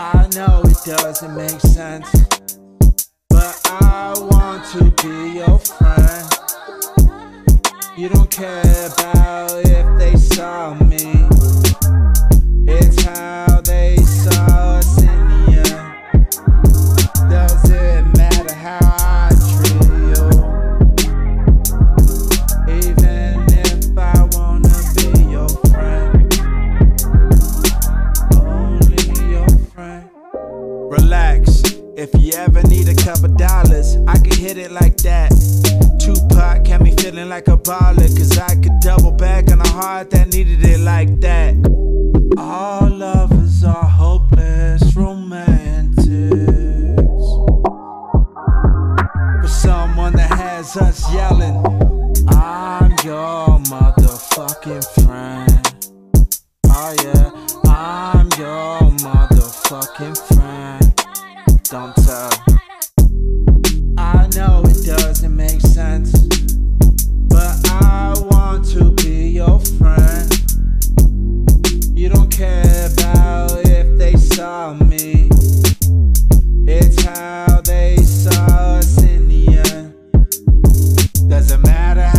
I know it doesn't make sense, but I want to be your friend. You don't care about if they saw me. If you ever need a couple dollars, I can hit it like that. Tupac had me feeling like a baller, cause I could double back on a heart that needed it like that. All lovers are hopeless romantics. For someone that has us yelling, I'm your motherfucking friend. Oh yeah, I'm your motherfucking friend don't tell. I know it doesn't make sense, but I want to be your friend. You don't care about if they saw me, it's how they saw us in the end. Doesn't matter